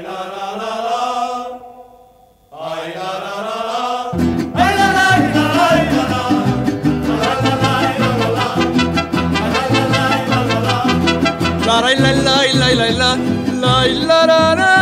la la la la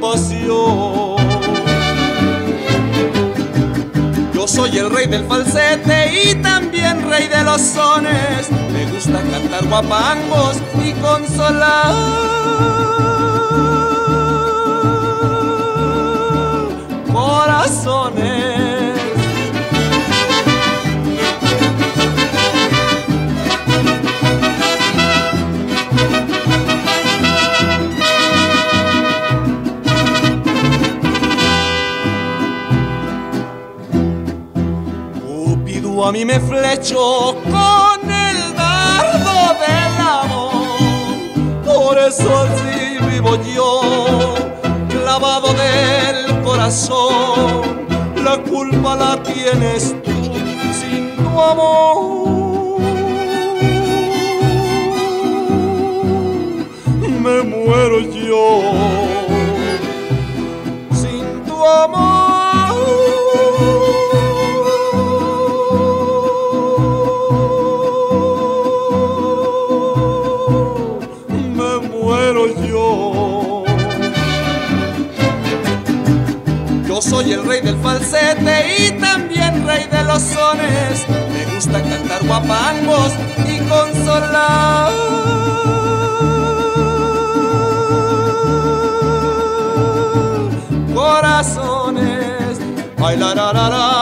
pasión. soy el rey del falsete y también rey de los sones. Me gusta cantar guapangos y consolar. Corazones. A mí me flecho con el dardo del amor. Por eso así vivo yo, clavado del corazón. La culpa la tienes tú sin tu amor. Me muero yo soy el rey del falsete y también rey de los sones. Me gusta cantar guapangos y consolar. Corazones, ay la la la la.